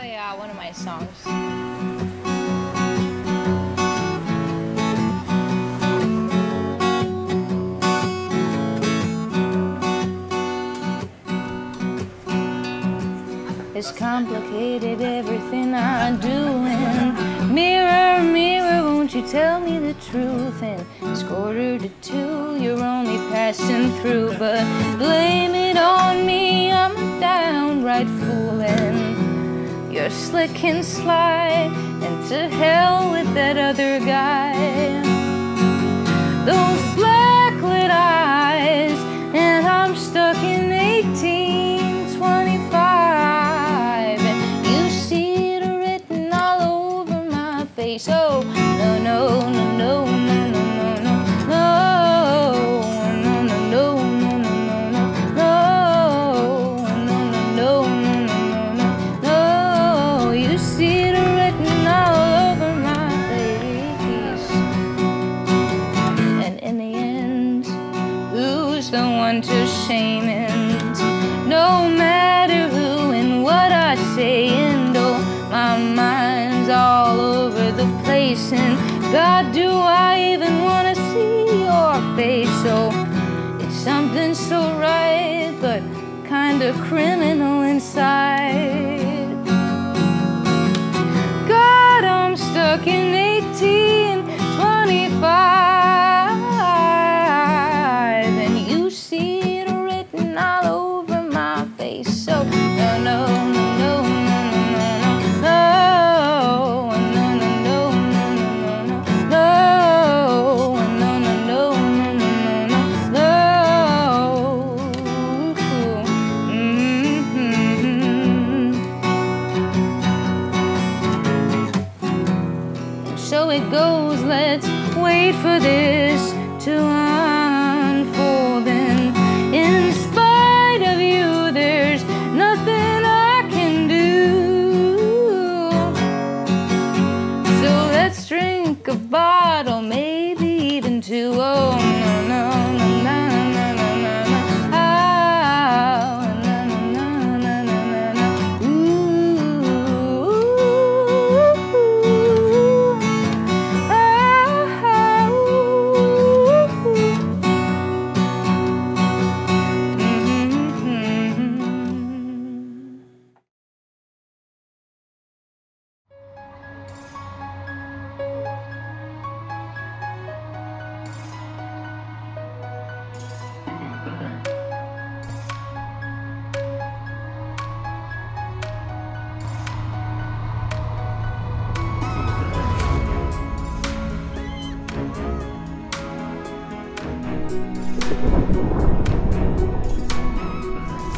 play uh, one of my songs. It's complicated everything I'm doing. Mirror, mirror, won't you tell me the truth? And it's quarter to two, you're only passing through. But blame it on me, I'm a downright fool. And you're slick and sly, and to hell with that other guy. Those shame? And no matter who and what I say, and oh, my mind's all over the place. And God, do I even want to see your face? So it's something so right, but kind of criminal inside. God, I'm stuck in wait for this to unfold. And in spite of you, there's nothing I can do. So let's drink a bottle, maybe even two. Oh,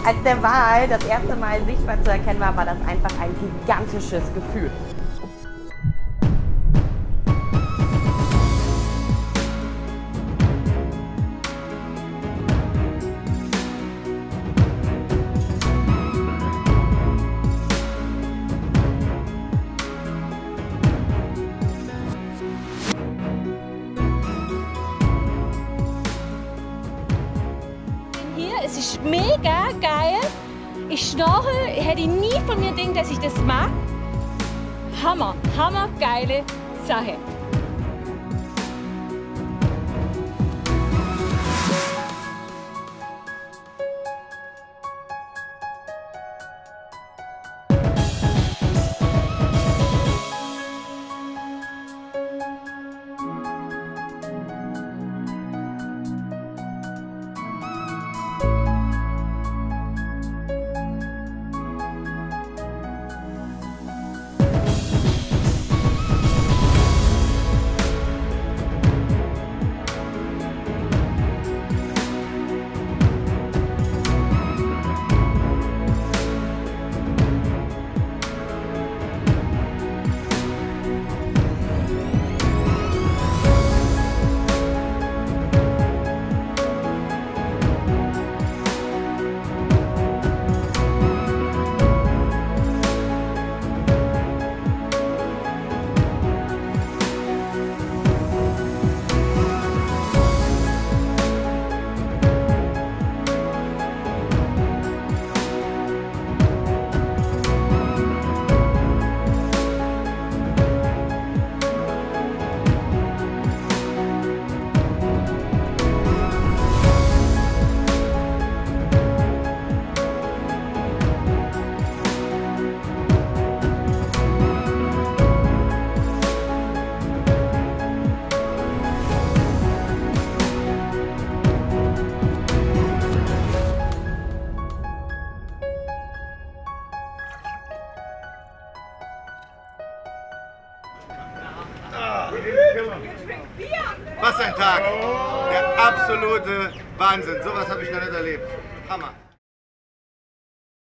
Als der Wal das erste Mal sichtbar zu erkennen war, war das einfach ein gigantisches Gefühl. Mega geil. Ich schnorre, hätte nie von mir gedacht, dass ich das mag. Hammer, hammer geile Sache. Was ein Tag. Der absolute Wahnsinn. Sowas habe ich noch nicht erlebt. Hammer.